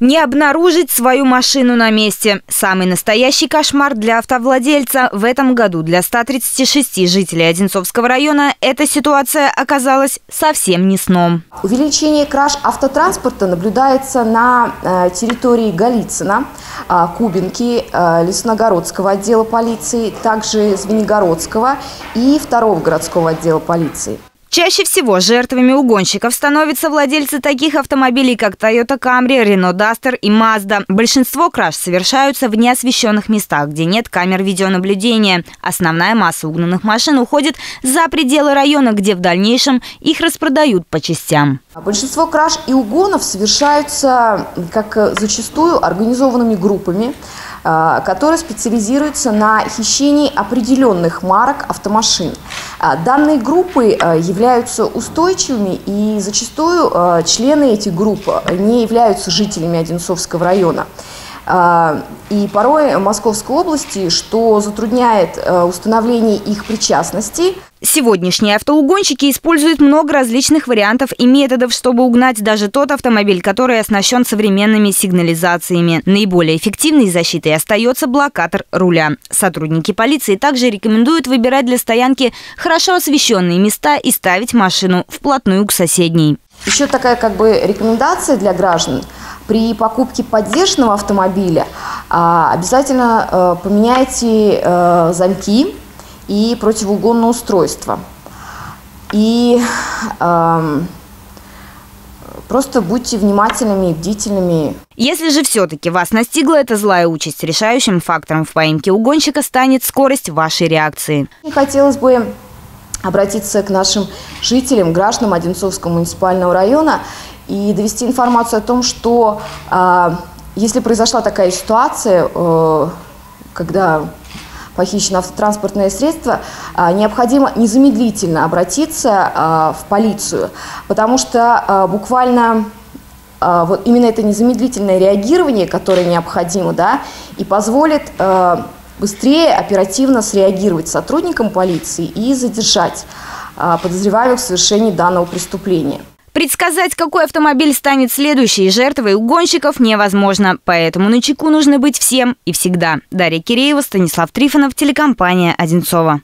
Не обнаружить свою машину на месте. Самый настоящий кошмар для автовладельца в этом году для 136 жителей Одинцовского района эта ситуация оказалась совсем не сном. Увеличение краж автотранспорта наблюдается на э, территории Голицына, э, Кубинки, э, Лесногородского отдела полиции, также Звенигородского и второго городского отдела полиции. Чаще всего жертвами угонщиков становятся владельцы таких автомобилей, как Toyota Camry, Renault Duster и Mazda. Большинство краж совершаются в неосвещенных местах, где нет камер видеонаблюдения. Основная масса угнанных машин уходит за пределы района, где в дальнейшем их распродают по частям. Большинство краж и угонов совершаются, как зачастую, организованными группами, а, которые специализируются на хищении определенных марок автомашин. А, данные группы а, являются устойчивыми и зачастую члены этих групп не являются жителями Одинцовского района. А, и порой Московской области, что затрудняет э, установление их причастности. Сегодняшние автоугонщики используют много различных вариантов и методов, чтобы угнать даже тот автомобиль, который оснащен современными сигнализациями. Наиболее эффективной защитой остается блокатор руля. Сотрудники полиции также рекомендуют выбирать для стоянки хорошо освещенные места и ставить машину вплотную к соседней. Еще такая как бы рекомендация для граждан. При покупке поддержанного автомобиля а, обязательно э, поменяйте э, замки и противоугонное устройство. И эм, Просто будьте внимательными и бдительными. Если же все-таки вас настигла эта злая участь, решающим фактором в поимке угонщика станет скорость вашей реакции. Хотелось бы обратиться к нашим жителям, гражданам Одинцовского муниципального района и довести информацию о том, что э, если произошла такая ситуация, э, когда похищено автотранспортное средство, э, необходимо незамедлительно обратиться э, в полицию, потому что буквально вот именно это незамедлительное реагирование, которое необходимо, да, и позволит быстрее, оперативно среагировать сотрудникам полиции и задержать а, подозреваемых в совершении данного преступления. Предсказать, какой автомобиль станет следующей жертвой угонщиков невозможно, поэтому на чеку нужно быть всем и всегда. Дарья Киреева, Станислав Трифонов, телекомпания «Одинцова».